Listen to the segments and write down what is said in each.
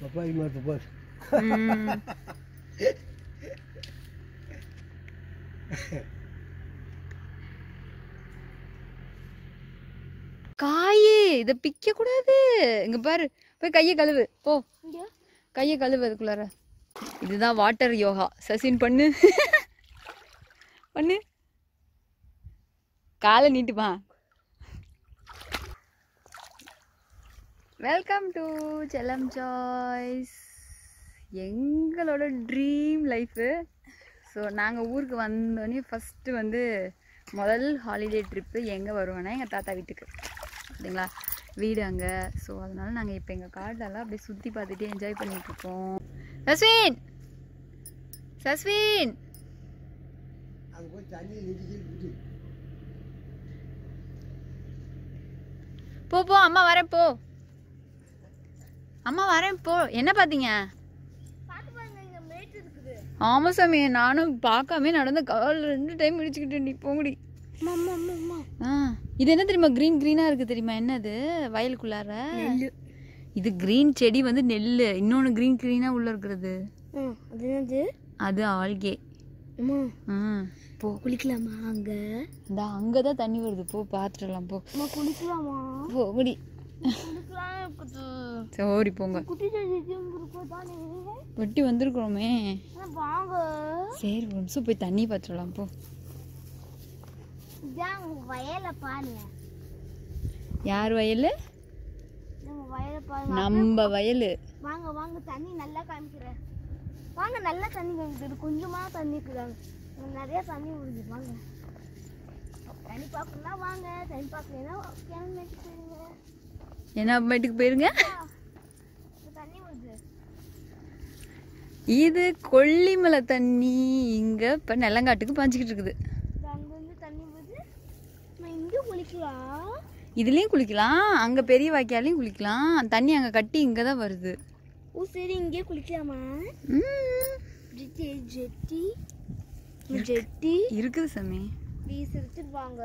மரத்தை பாரு ம். காயே இத பிக்க கூடாது இங்க பாரு போய் கையை கழுவு. போ. கையை கழுவு அதுக்குள்ளார. இதுதான் வாட்டர் யோகா சசின் பண்ணு. பண்ணு. காலை நீட்டுப்பா வெல்கம் டு செல்லம் சாய்ஸ் எங்களோட ட்ரீம் லைஃபு ஸோ நாங்கள் ஊருக்கு வந்தோடனே ஃபஸ்ட்டு வந்து முதல் ஹாலிடே ட்ரிப்பு எங்கே வருவோன்னா எங்கள் தாத்தா வீட்டுக்கு. சரிங்களா? வீடு அங்கே. ஸோ அதனால நாங்கள் இப்போ எங்கள் கார்டெல்லாம் அப்படியே சுற்றி பார்த்துட்டு என்ஜாய் பண்ணிட்டு இருக்கோம். சஸ்வின்! சஸ்வின்! போ போ அம்மா வரேன் போ. அம்மா வரேன் போ. என்ன பார்த்தீங்க? ஆமா சாமி நானும் பார்க்காம நடந்த கால் ரெண்டு டைம் இடிச்சுக்கிட்டு நீ போங்கடி ஆ இது என்ன தெரியுமா க்ரீன் க்ரீனாக இருக்குது தெரியுமா? என்னது? வயலுக்குள்ளார? இது க்ரீன் செடி வந்து நெல் இன்னொன்று க்ரீன் க்ரீனாக உள்ள இருக்கிறது. அது ஆல்கே. போ. குளிக்கலாமா அங்க? இந்த அங்கே தான் தண்ணி வருது. போ பார்த்துட்டு வரலாம் போ. குளிக்கலாமா? போ முடி. சரி போங்க. வெட்டி வந்திருக்கிறோமே. சரி நிமிஷம் போய் தண்ணி பார்த்துடலாம் போ. யார் வயல்? நம்ம வயலை. வாங்க வாங்க தண்ணி நல்லா காமிக்கிறேன். வாங்க நல்லா தண்ணி காமிக்கிறது கொஞ்சமா தண்ணி இருக்குதாங்க நிறைய தண்ணி விடுது வாங்க. தண்ணி பார்க்கணும்னா வாங்க. தண்ணி பார்க்கலன்னா கிளம்பிட்டு போயிருங்க என்ன அப்புறமேட்டுக்கு போயிருங்க? இது கொல்லிமலை தண்ணி. இங்க இப்ப நெல்லங்காட்டுக்கு பாஞ்சிக்கிட்டு இருக்குது. இதுலயும் குளிக்கலாம். அங்க பெரிய வாய்க்காலையும் குளிக்கலாம். தண்ணி அங்க கட்டி இங்க தான் வருது. ஓ சரி இங்கே குளிக்கலாமா? ஜெட்டி இருக்குது சாமி. ப்ளீஸ் எடுத்துட்டு வாங்க.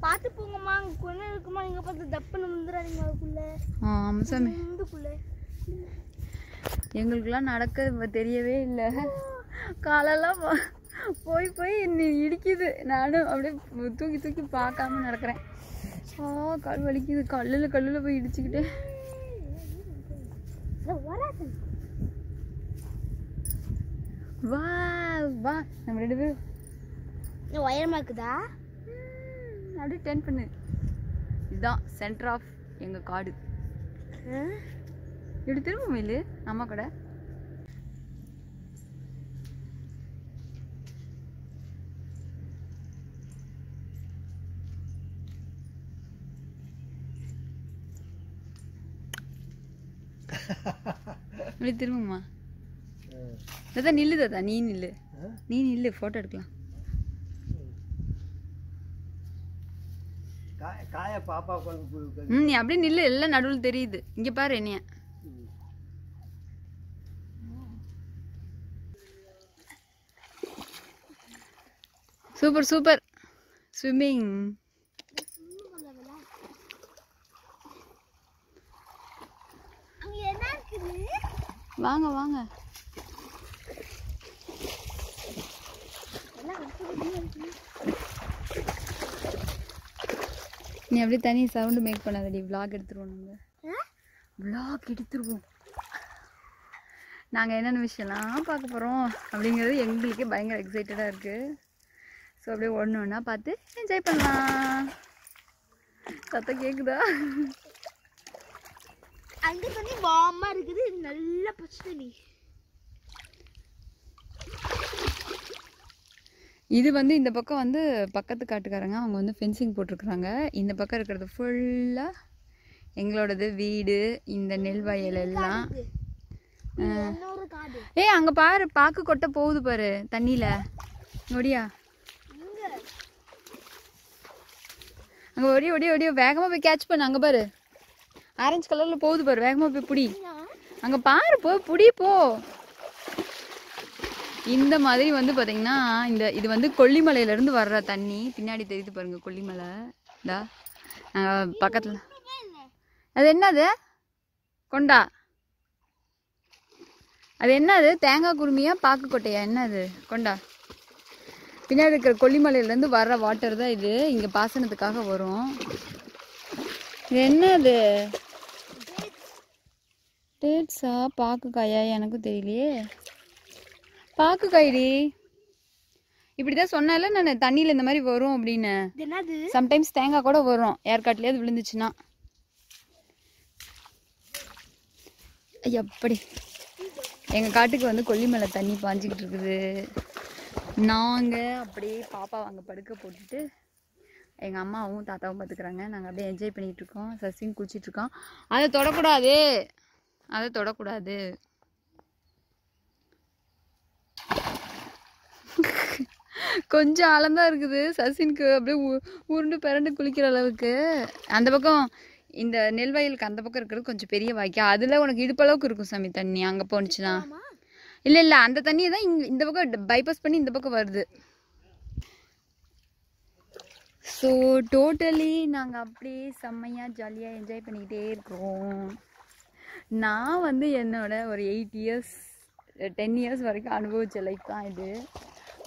பார்த்து போங்கம்மா அங்கே கொண்டு இருக்குமா? இங்கே பார்த்து தப்புன்னு வந்துடாதீங்க அதுக்குள்ள. ஆ, ஆமா சாமி. இந்துக்குள்ள எங்களுக்கெல்லாம் நடக்க தெரியவே இல்லை. காலெல்லாம் போய் போய் என்னை இடிக்குது. நானும் அப்படியே தூக்கி தூக்கி பார்க்காம நடக்கிறேன். ஆ கால் வலிக்குது. கல்லில் கல்லில் போய் இடிச்சுக்கிட்டு. வா வா. நம்ம ரெண்டு பேரும் இன்னும் உயரமா இருக்குதா அப்படியே டென் பண்ணு. இதுதான் சென்டர் ஆஃப் எங்கள் காடு. இப்படி திரும்ப மயிலு அம்மா கடை. இப்படி திரும்புமா தாத்தா நில்லு தாத்தா நீ நில்லு. நீ நில்லு ஃபோட்டோ எடுக்கலாம். காய பாப்பா கொண்டு. ம் நீ அப்படியே நில்லு எல்லாம் நடுவில் தெரியுது. இங்க பாரு என்னைய. Super super. ஸ்விம்மிங் வாங்க வாங்க. நீ அப்படியே தனி சவுண்டு மேக் பண்ணாதடி vlog எடுத்துருவோம் நம்ம vlog எடுத்துருவோம். நாங்கள் என்னென்ன விஷயம்லாம் பார்க்க போகிறோம் அப்படிங்கிறது எங்களுக்கே பயங்கர எக்ஸைட்டடாக இருக்குது ஸோ அப்படியே ஒன்று ஒன்றா பார்த்து என்ஜாய் பண்ணலாம். சத்தம் கேட்குதா அங்க தண்ணி வாமா இருக்குது. நல்ல பச்சை தண்ணி இது வந்து இந்த பக்கம் வந்து பக்கத்து காட்டுக்காரங்க அவங்க வந்து ஃபென்சிங் போட்டிருக்குறாங்க. இந்த பக்கம் இருக்கிறது ஃபுல்லாக எங்களோடது வீடு இந்த நெல் வயல் எல்லாம். ஏய் அங்கே பாரு பாக்கு கொட்டை போகுது பாரு தண்ணியில். ஒடியா அங்கே ஒடிய ஒடிய ஒடிய வேகமாக போய் கேட்ச் பண்ணு அங்கே பாரு. ஆரஞ்சு கலரில் போகுது பாரு வேகமாக போய் புடி. அங்கே பாரு போ புடி போ. இந்த மாதிரி வந்து பார்த்தீங்கன்னா இந்த இது வந்து கொல்லிமலையிலேருந்து வர்ற தண்ணி. பின்னாடி தெரியுது பாருங்க கொல்லிமலை. இந்தா பக்கத்தில். அது என்னது? கொண்டா. அது என்னது? தேங்காய் குருமியா பாக்கு கொட்டையா? என்னது? கொண்டா. பின்னாடி இருக்கிற கொல்லிமலையிலேருந்து வர்ற வாட்டர் தான் இது. இங்கே பாசனத்துக்காக வரும். இது என்னது? டேட்ஸா பாக்கு காயா? எனக்கும் தெரியலையே. பாக்கு காய்டி இப்படி தான் சொன்னால நான் தண்ணியில் இந்த மாதிரி வரும் அப்படின்னு. சம்டைம்ஸ் தேங்காய் கூட வரும். ஏற்காட்டிலேயே விழுந்துச்சுன்னா. எப்படி எங்கள் காட்டுக்கு வந்து கொல்லிமலை தண்ணி பாஞ்சிக்கிட்டு இருக்குது. நாங்கள் அப்படியே பாப்பாவை அங்கே படுக்க போட்டுட்டு எங்கள் அம்மாவும் தாத்தாவும் பார்த்துக்குறாங்க நாங்கள் அப்படியே என்ஜாய் சசின் குளிச்சிட்டு இருக்கோம் அதை தொடக்கூடாது. அதை தொடக்கூடாது. கொஞ்சம் ஆழம்தான் இருக்குது. சசினுக்கு அப்படியே உருண்டு பிறண்டு குளிக்கிற அளவுக்கு. அந்த பக்கம் இந்த நெல் வயலுக்கு அந்த பக்கம் இருக்கிறது கொஞ்சம் பெரிய வாய்க்கா. அதில் உனக்கு இடுப்பளவுக்கு இருக்கும் சாமி தண்ணி அங்கே போணுச்சுன்னா. இல்லை இல்லை அந்த தண்ணியை தான் இங்கே இந்த பக்கம் பைபாஸ் பண்ணி இந்த பக்கம் வருது. ஸோ டோட்டலி நாங்கள் அப்படியே செம்மையாக ஜாலியாக என்ஜாய் பண்ணிக்கிட்டே இருக்கோம் நான் வந்து என்னோட ஒரு எயிட் இயர்ஸ் டென் இயர்ஸ் வரைக்கும் அனுபவிச்ச லைஃப் தான் இது.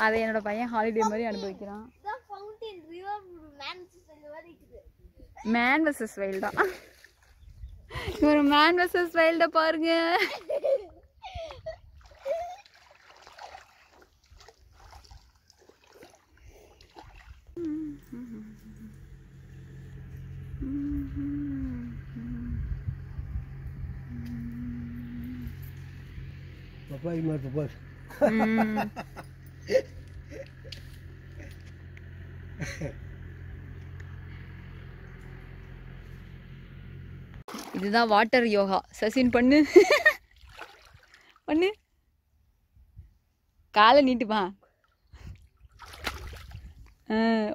அதை என்னோட பையன் ஹாலிடே மாதிரி அனுபவிக்கிறான். இதான் fountain river man versus wild தான் ஒரு மேன் வர்சஸ் வைல்ட பாருங்க. பப்பாய் மாதிரி பப்பாய். இதுதான் வாட்டர் யோகா சசின் பண்ணு. பண்ணு. காலை நீட்டுப்பா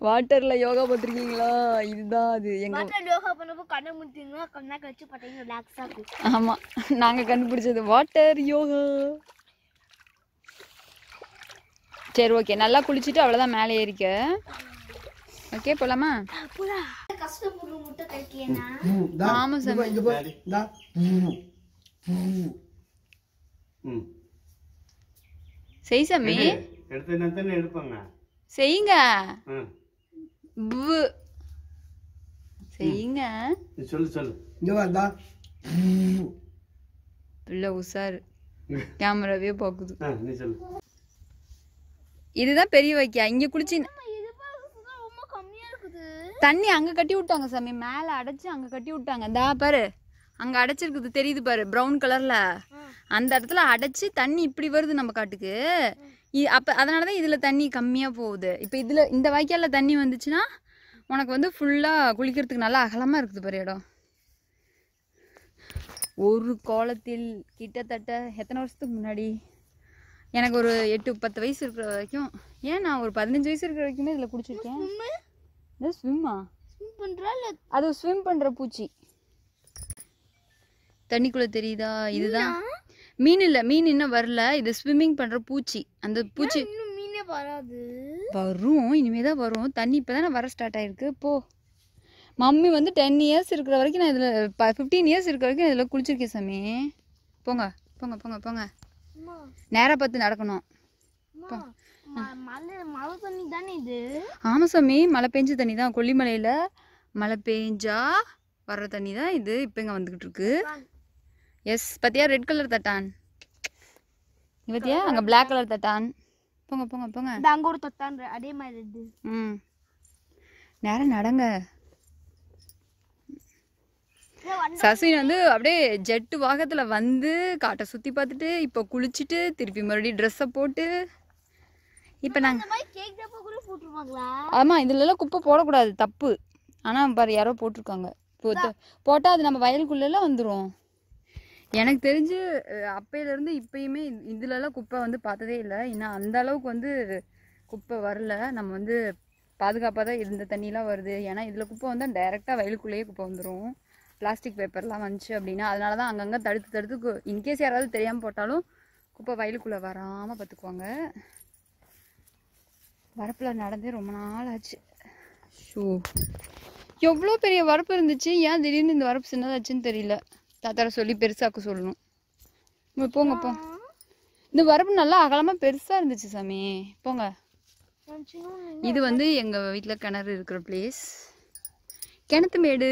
வாட்டர்ல யோகா பார்த்துருக்கீங்களா இதுதான் அது. எங்க யோகா பண்ணப்போ கண்ணை முடித்தீங்கன்னா கண்ணா கழிச்சு பார்த்தீங்கன்னா ரிலாக்ஸாக இருக்கும். ஆமா. நாங்க கண்டுபிடிச்சது வாட்டர் யோகா சரி ஓகே நல்லா குளிச்சுட்டு அவ்வளோதான் மேலே ஏறிக்க. ஓகே போலாமா? ஆமா சாமி. செய் சாமி. செய்யுங்க. செய்யுங்க. சொல்லு சொல்லு. பிள்ளை உஷாரு கேமராவே பார்க்குது ஆ நீ சொல்லு. இதுதான் பெரிய வைக்கா. இங்க குளிச்சு தண்ணி அங்க கட்டி விட்டாங்க சாமி. மேல அடைச்சு அங்க கட்டி விட்டாங்க. தா பாரு. அங்க அடைச்சிருக்குது. தெரியுது பாரு. பிரவுன் கலர்ல அந்த இடத்துல அடைச்சு தண்ணி இப்படி வருது நம்ம காட்டுக்கு. அப்ப அதனாலதான் இதுல தண்ணி கம்மியா போகுது. இப்ப இதுல இந்த வாய்க்கால்ல தண்ணி வந்துச்சுன்னா உனக்கு வந்து ஃபுல்லா குளிக்கிறதுக்கு நல்லா அகலமா இருக்குது பாரு இடம். ஒரு காலத்தில் கிட்டத்தட்ட எத்தனை வருஷத்துக்கு முன்னாடி? எனக்கு ஒரு எட்டு பத்து வயசு இருக்கிற வரைக்கும். ஏன் நான் ஒரு பதினஞ்சு வயசு இருக்கிற வரைக்குமே இதில் குடிச்சிருக்கேன்? இது ஸ்விம்மா அது ஸ்விம் பண்ற பூச்சி. தண்ணிக்குள்ள தெரியுதா? இதுதான். மீன்? இல்ல மீன் இன்னும் வரல. இது ஸ்விம்மிங் பண்ற பூச்சி. அந்த பூச்சி இன்னும் மீனே வராது? வரும். இனிமே தான் வரும். தண்ணி இப்போதானே வர ஸ்டார்ட் ஆயிருக்கு. போ. மம்மி வந்து டென் இயர்ஸ் இருக்கிற வரைக்கும் நான் இதில் ஃபிஃப்டீன் இயர்ஸ் இருக்கிற வரைக்கும் இதில் குளிச்சிருக்கேன் சாமி. போங்க போங்க போங்க போங்க. நேராக பார்த்து நடக்கணும். அம்மா ம- மலை மழை தண்ணி தானே இது? ஆமாம் சாமி மழை பெஞ்ச தண்ணி தான். கொல்லிமலையில் மழை பெஞ்சா வர்ற தண்ணி தான் இது. இப்போ இங்கே வந்துக்கிட்டு இருக்கு. எஸ் பார்த்தியா ரெட் கலர் தட்டான். பார்த்தியா அங்கே Black கலர் தட்டான். போங்க போங்க போங்க. அங்க ஒரு தொத்தான் அதே மாதிரி ம். நேரம் நடங்க. சசின் வந்து அப்படியே ஜெட்டு வாகத்தில் வந்து காட்டை சுற்றி பார்த்துட்டு இப்போ குளிச்சுட்டு திருப்பி மறுபடியும் ட்ரெஸ்ஸை போட்டு இப்போ நாங்கள் ஆமாம் இதுலலாம் குப்பை போடக்கூடாது தப்பு. ஆனால் பாரு யாரோ போட்டிருக்காங்க. போட்டால் அது நம்ம வயலுக்குள்ளெல்லாம் வந்துடும் எனக்கு தெரிஞ்சு அப்பையிலேருந்து இப்பயுமே இது- இதுலலாம் குப்பை வந்து பார்த்ததே இல்லை. இன்னும் அந்த அளவுக்கு வந்து குப்பை வரல. நம்ம வந்து பாதுகாப்பாக தான் இருந்த தண்ணிலாம் வருது. ஏன்னா இதில் குப்பை வந்தால் டைரெக்டாக வயலுக்குள்ளேயே குப்பை வந்துடும் பிளாஸ்டிக் பேப்பர்லாம் வந்துச்சு அப்படின்னா அதனால தான் அங்கங்கே தடுத்து தடுத்து இன்கேஸ் யாராவது தெரியாமல் போட்டாலும் குப்பை வயலுக்குள்ளே வராமல் பார்த்துக்குவாங்க வரப்பில் நடந்தே ரொம்ப நாள் ஆச்சு. ஷோ. எவ்வளோ பெரிய வரப்பு இருந்துச்சு? ஏன் திடீர்னு இந்த வரப்பு சின்னதாச்சுன்னு தெரியல. தாத்தார சொல்லி பெருசாக்க சொல்லணும். போங்க போ. இந்த வரப்பு நல்லா அகலமா பெருசா இருந்துச்சு சாமி. போங்க. இது வந்து எங்க வீட்ல கிணறு இருக்கிற பிளேஸ் கிணத்து மேடு.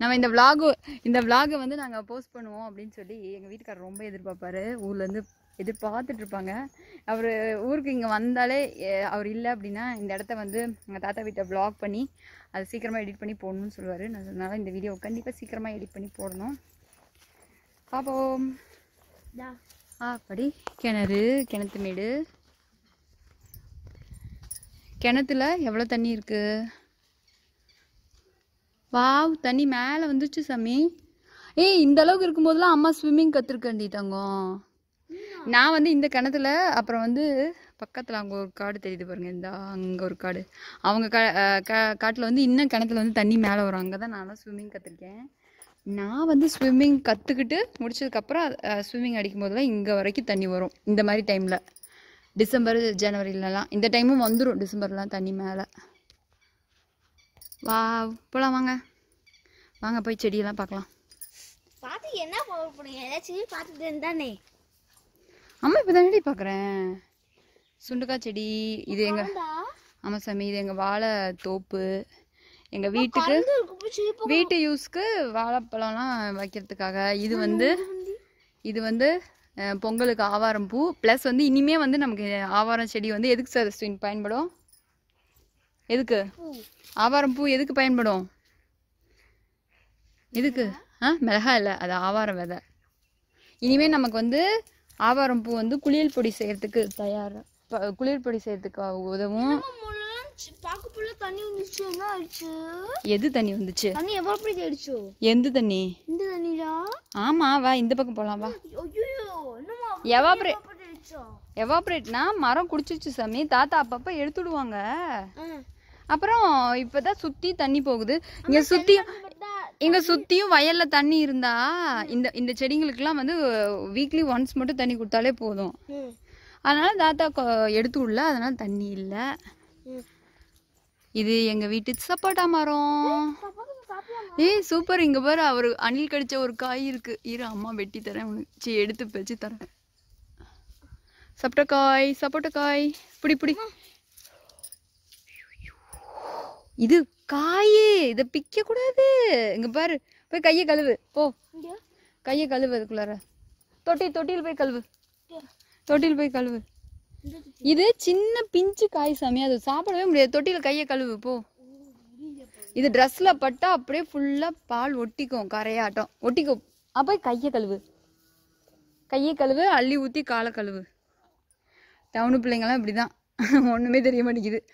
நம்ம இந்த vlog இந்த vlog வந்து நாங்க போஸ்ட் பண்ணுவோம் அப்படின்னு சொல்லி எங்க வீட்டுக்காரர் ரொம்ப எதிர்பார்ப்பாரு. ஊர்ல இருந்து எதிர்பார்த்துட்டு இருப்பாங்க. அவர் ஊருக்கு இங்க வந்தாலே அவர் இல்லை அப்படின்னா இந்த இடத்த வந்து எங்க தாத்தா வீட்டை vlog பண்ணி அதை சீக்கிரமா எடிட் பண்ணி போடணும்னு சொல்லுவாரு. நான் அதனால இந்த வீடியோ கண்டிப்பா சீக்கிரமா எடிட் பண்ணி போடணும். பார்ப்போம் தா ஆ படி. கிணறு கிணத்து மேடு. கிணத்துல எவ்வளோ தண்ணி இருக்கு? வாவ் தண்ணி மேலே வந்துச்சு சாமி. ஏய் இந்த அளவுக்கு இருக்கும்போதெல்லாம் அம்மா ஸ்விம்மிங் கற்றுருக்கண்டிட்டாங்க நான் வந்து இந்த கிணத்துல அப்புறம் வந்து பக்கத்தில் அங்கே ஒரு காடு தெரியுது பாருங்க. இந்த அங்கே ஒரு காடு. அவங்க காட்டில் வந்து இன்னும் கிணத்துல வந்து தண்ணி மேலே வரும். அங்கே தான் நான்லாம் ஸ்விம்மிங் கற்றுருக்கேன் நான் வந்து ஸ்விம்மிங் கற்றுக்கிட்டு முடிச்சதுக்கப்புறம் ஸ்விம்மிங் அடிக்கும் போதெல்லாம் இங்கே வரைக்கும் தண்ணி வரும். இந்த மாதிரி டைமில் டிசம்பர் ஜனவரிலலாம். இந்த டைமும் வந்துடும் டிசம்பர்லாம் தண்ணி மேலே. வா போகலாம் வாங்க. வாங்க போய் செடியெல்லாம் பார்க்கலாம். பார்த்து என்ன போக போறீங்க? ஏதாச்சும் பார்த்துட்டு இருந்தானே. அம்மா இப்போ தானடி பார்க்குறேன். சுண்டுக்காய் செடி இது எங்கள் ஆமாம் சாமி இது எங்கள் வாழை தோப்பு. எங்கள் வீட்டுக்கு வீட்டு யூஸ்க்கு வாழைப்பழம்லாம் வைக்கிறதுக்காக. இது வந்து இது வந்து பொங்கலுக்கு ஆவாரம் பூ. ப்ளஸ் வந்து இனிமே வந்து நமக்கு ஆவாரம் செடி வந்து எதுக்கு சார் பயன்படும்? எதுக்கு? ஆவாரம் பூ எதுக்கு பயன்படும்? எதுக்கு? ஆ மிளகா இல்லை. அது ஆவாரம் விதை. இனிமே நமக்கு வந்து ஆவாரம் பூ வந்து குளியல் பொடி செய்யறதுக்கு தயார். குளியல் பொடி செய்யறதுக்கு உதவும். எது தண்ணி வந்துச்சு? எந்த தண்ணி? ஆமா வா இந்த பக்கம் போலாம் வா. ஐயோ என்னமா எவாப்ரே ஆயிடுச்சோ எவாப்ரேட்னா மரம் குடிச்சிச்சு சாமி. தாத்தா அப்பப்ப எடுத்துடுவாங்க. அப்புறம் இப்பதான் சுத்தி தண்ணி போகுது. இங்க சுத்தி இங்க சுத்தியும் வயல்ல தண்ணி இருந்தா இந்த இந்த செடிங்களுக்குலாம் வந்து வீக்லி ஒன்ஸ் மட்டும் தண்ணி கொடுத்தாலே போதும். அதனால தாத்தா எடுத்து விடல அதனால தண்ணி இல்ல. இது எங்க வீட்டு சப்போட்டா மரம். ஏய் சூப்பர் இங்க பாரு அவரு அணில் கடிச்ச ஒரு காய் இருக்கு. இரு அம்மா வெட்டி தரேன் உனக்கு. சீ எடுத்து வச்சு தரேன். சப்போட்டக்காய் சப்போட்டக்காய் பிடி பிடி. இது காய் இத பிக்க கூடாது. இங்க பாரு போய் கையை கழுவு. போ. கையை கழுவு அதுக்குள்ளார. தொட்டி தொட்டியில் போய் கழுவு. தொட்டியில் போய் கழுவு. இது சின்ன பிஞ்சு காய் சாமி அது சாப்பிடவே முடியாது. தொட்டியில கையை கழுவு போ. இது ட்ரெஸ்ல பட்டா அப்படியே ஃபுல்லா பால் ஒட்டிக்கும் கரையாட்டம். ஒட்டிக்கும். அப்போ கையை கழுவு. கையை கழுவு அள்ளி ஊத்தி காலை கழுவு. டவுனு பிள்ளைங்களாம் இப்படிதான். ஒண்ணுமே தெரிய மாட்டேங்குது.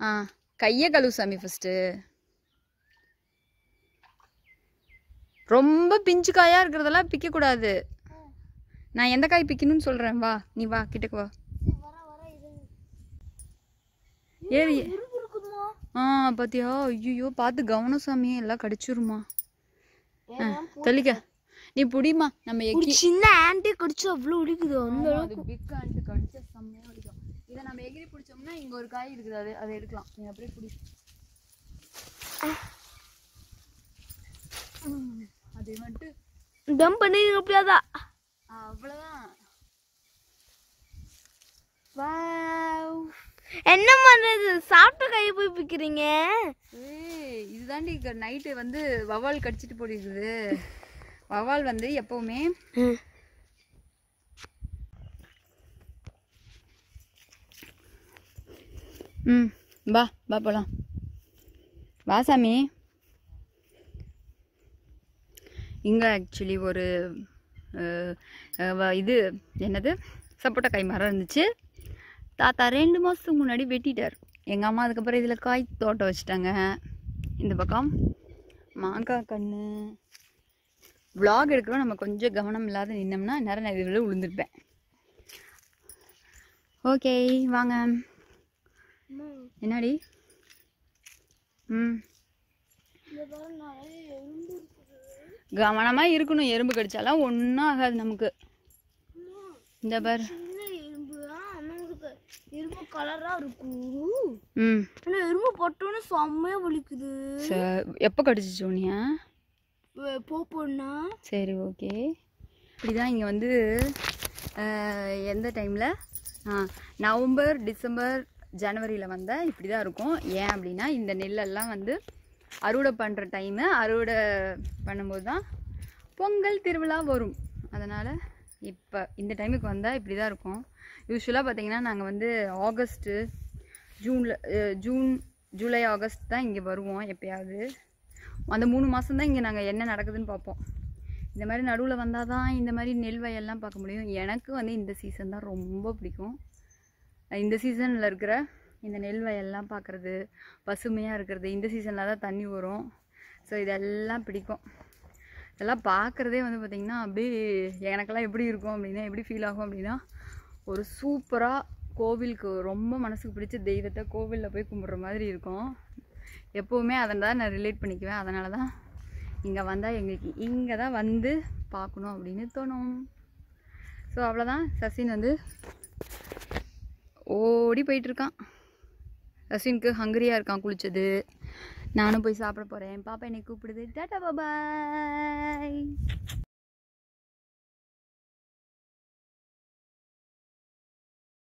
ஆ. கையை கழுவு சாமி ஃபர்ஸ்ட் ரொம்ப பிஞ்சு காயா இருக்கிறதெல்லாம் பிக்க கூடாது நான் எந்த காய் பிக்கணும்னு சொல்றேன் வா நீ வா கிட்டக்கு வா. ஏறி. ஆ பாத்தியா? ஐயோ பார்த்து கவனம் சாமி எல்லாம் கடிச்சிருமா. ஆ, தள்ளிக்க நீ புடிமா நம்ம சின்ன ஆண்டி கடிச்சு அவ்வளோ உடிக்குது அந்த அது பிக் ஆண்ட் கடிச்ச செம்மையா வலிக்கும் இதை நம்ம எகிரி பிடிச்சோம்னா இங்க ஒரு காய் இருக்குது. அது அதை எடுக்கலாம். நீ அப்படியே பிடி. அது மட்டும் டம் பண்ணி அப்படியாதா? அவ்வளவுதான். என்ன பண்றது சாப்பிட்ட கையை போய் பிக்கிறீங்க இதுதாண்டி நைட்டு வந்து வவால் கடிச்சிட்டு போயிருக்குது வவால் வந்து எப்பவுமே ம் வா வா போகலாம் வா சாமி. இங்கே ஆக்சுவலி ஒரு இது என்னது? சப்போட்டா காய் மரம் இருந்துச்சு. தாத்தா ரெண்டு மாதத்துக்கு முன்னாடி வெட்டிட்டார். எங்கள் அம்மா அதுக்கப்புறம் இதில் காய் தோட்டம் வச்சுட்டாங்க. இந்த பக்கம். மாங்காய் கன்று vlog எடுக்கிறோம். நம்ம கொஞ்சம் கவனம் இல்லாத நின்னோம்னா நேரம் நான் விழுந்திருப்பேன். ஓகே வாங்க. என்னடி? ம். கவனமாக இருக்கணும். எறும்பு கடிச்சாலாம் ஒன்றும் ஆகாது நமக்கு. இந்த பார். எறும்பு கலரா இருக்கும் ம். ஆனா எறும்பு பட்டோன்னு செம்மையா வலிக்குது எப்போ கடிச்சிச்சு உனியா போப்போன்னா சரி ஓகே. இப்படிதான் இங்கே வந்து எந்த டைமில் நவம்பர் டிசம்பர் ஜனவரியில் வந்தால் இப்படி தான் இருக்கும். ஏன் அப்படின்னா இந்த நெல்லெல்லாம் வந்து அறுவடை பண்ணுற டைமு அறுவடை பண்ணும்போது தான் பொங்கல் திருவிழா வரும். அதனால் இப்போ இந்த டைமுக்கு வந்தால் இப்படி தான் இருக்கும். யூஸ்வலாக பார்த்தீங்கன்னா நாங்கள் வந்து ஆகஸ்ட்டு ஜூனில் ஜூன் ஜூலை ஆகஸ்ட் தான் இங்கே வருவோம் எப்பயாவது. அந்த மூணு மாதம் தான் இங்கே நாங்கள் என்ன நடக்குதுன்னு பார்ப்போம் இந்த மாதிரி நடுவில் வந்தால் தான் இந்த மாதிரி நெல் வயல்லாம் பார்க்க முடியும். எனக்கு வந்து இந்த சீசன் தான் ரொம்ப பிடிக்கும். இந்த சீசனில் இருக்கிற இந்த நெல் வயல்லாம் பார்க்குறது பசுமையாக இருக்கிறது இந்த சீசனில் தான் தண்ணி வரும். ஸோ இதெல்லாம் பிடிக்கும். இதெல்லாம் பார்க்குறதே வந்து பார்த்திங்கன்னா அப்படியே எனக்கெல்லாம் எப்படி இருக்கும் அப்படின்னா எப்படி ஃபீல் ஆகும் அப்படின்னா ஒரு சூப்பராக கோவிலுக்கு ரொம்ப மனசுக்கு பிடிச்ச தெய்வத்தை கோவிலில் போய் கும்பிட்ற மாதிரி இருக்கும். எப்போவுமே அதை தான் நான் ரிலேட் பண்ணிக்குவேன். அதனால தான் இங்கே வந்தால் எங்களுக்கு இங்கே தான் வந்து பார்க்கணும் அப்படின்னு தோணும். ஸோ அவ்வளோதான் சசின் வந்து ஓடி போயிட்டுருக்கான். சசினுக்கு ஹங்கரியாக இருக்கான் குளித்தது நானும் போய் சாப்பிட போகிறேன் பாப்பா என்னை கூப்பிடுது. டாட்டா பாபாய்